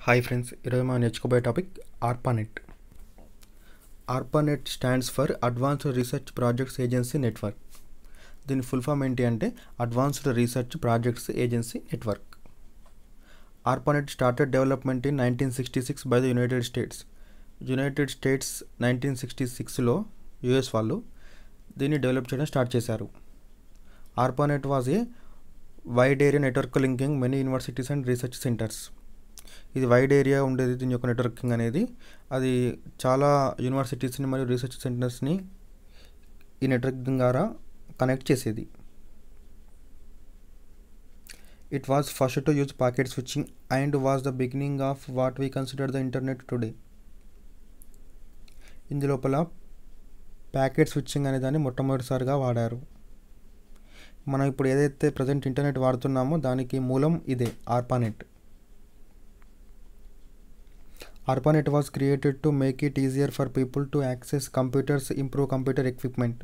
Hi friends ఈరోజు మనం నేర్చుకోబోయే topic ARPANET ARPANET stands for advanced research projects agency network దీని full form ఏంటి అంటే advanced research projects agency network ARPANET started development in nineteen sixty six by the United States United States nineteen sixty సిక్స్లో US వాళ్ళు దీన్ని develop చేయడం start చేశారు. ARPANET was a wide area network linking many universities and research centres ఇది wide area ఉండేది దీని యొక్క networking అనేది. అది చాలా యూనివర్సిటీస్ని మరియు రీసెర్చ్ సెంటర్స్ని ఈ నెట్వర్కింగ్ ద్వారా కనెక్ట్ చేసేది. It was first to use packet switching and was the beginning of what we consider the internet today ఇందు లోపల ప్యాకెట్ స్విచ్చింగ్ అనే దాన్ని మొట్టమొదటిసారిగా వాడారు. మనం ఇప్పుడు ఏదైతే ప్రజెంట్ ఇంటర్నెట్ వాడుతున్నామో దానికి మూలం ఇదే ARPANET ARPANET was created to make it easier for people to access computers, improve computer equipment.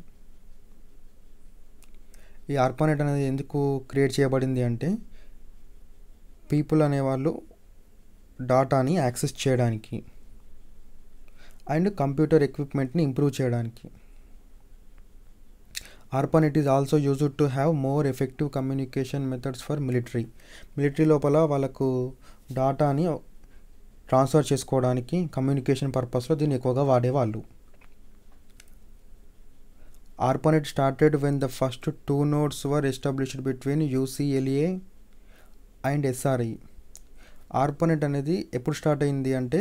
ఈ ఆర్పానెట్ అనేది ఎందుకు క్రియేట్ చేయబడింది అంటే పీపుల్ అనేవాళ్ళు డాటాని యాక్సెస్ చేయడానికి అండ్ కంప్యూటర్ ఎక్విప్మెంట్ని ఇంప్రూవ్ చేయడానికి ARPANET is also used to have more effective communication methods for military military లోపల వాళ్ళకు డాటాని ట్రాన్స్ఫర్ చేసుకోవడానికి కమ్యూనికేషన్ పర్పస్లో దీన్ని ఎక్కువగా వాడేవాళ్ళు. ARPANET started when the first two notes were established between UCLA and SRI ARPANET అనేది ఎప్పుడు స్టార్ట్ అయింది అంటే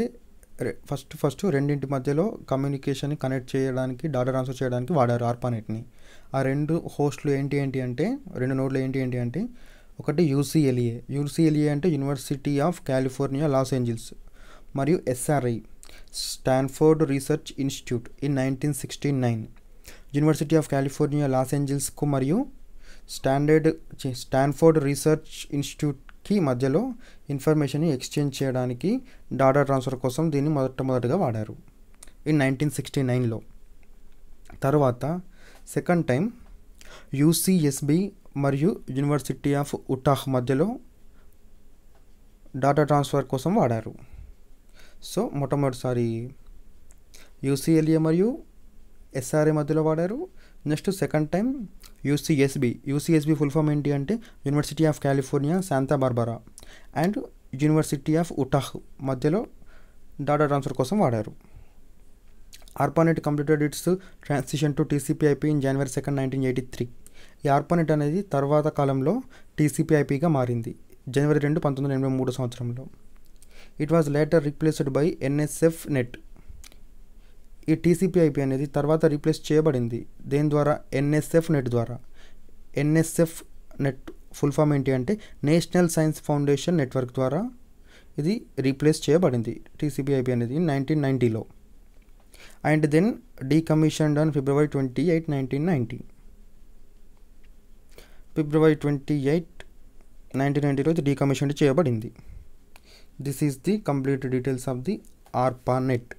ఫస్ట్ ఫస్ట్ రెండింటి మధ్యలో కమ్యూనికేషన్ని కనెక్ట్ చేయడానికి డాటా ట్రాన్స్ఫర్ చేయడానికి వాడారు ఆర్పానెట్ని. ఆ రెండు హోస్ట్లు ఏంటి ఏంటి అంటే రెండు నోట్లు ఏంటి ఏంటి అంటే ఒకటి యూసీఎల్ఏ యూసీఎల్ఏ అంటే University of California Los Angeles మరియు SRI Stanford Research Institute in nineteen sixty nine University of California Los ఏంజల్స్కు మరియు స్టాండర్డ్ స్టాన్ఫోర్డ్ రీసెర్చ్ ఇన్స్టిట్యూట్కి మధ్యలో ఇన్ఫర్మేషన్ని ఎక్స్చేంజ్ చేయడానికి డాటా ట్రాన్స్ఫర్ కోసం దీన్ని మొట్టమొదటిగా వాడారు ఇన్ నైన్టీన్ సిక్స్టీ నైన్లో తర్వాత సెకండ్ టైం యూసీఎస్బి మరియు యూనివర్సిటీ ఆఫ్ ఉటాహ్ మధ్యలో డాటా ట్రాన్స్ఫర్ కోసం వాడారు. సో మొట్టమొదటిసారి యూసీఎల్ఏ మరియు ఎస్ఆర్ఏ మధ్యలో వాడారు. Next second time UCSB UCSB full form ఏంటి అంటే University of California Santa Barbara and University of Utah మధ్యలో డాటా ట్రాన్స్ఫర్ కోసం వాడారు. ARPANET completed its transition to TCP IP in January second nineteen eighty three ఈ ARPANET అనేది తర్వాత కాలంలో టీసీపీఐపీగా మారింది. జనవరి రెండు పంతొమ్మిది వందల ఎనభై మూడు సంవత్సరంలో. It was later replaced by NSF net ఈ టీసీపీ ఐపీ అనేది తర్వాత రీప్లేస్ చేయబడింది. దేని ద్వారా? ఎన్ఎస్ఎఫ్ నెట్ ద్వారా. ఎన్ఎస్ఎఫ్ నెట్ ఫుల్ ఫామ్ ఏంటి అంటే నేషనల్ సైన్స్ ఫౌండేషన్ నెట్వర్క్ ద్వారా ఇది రీప్లేస్ చేయబడింది. టీసీపీ ఐపీ అనేది nineteen నైంటీలో and then decommissioned on February twenty eight nineteen ninety February twenty eight nineteen నైంటీలో ఇది డీకమిషన్ చేయబడింది. this is the complete details of the ARPANET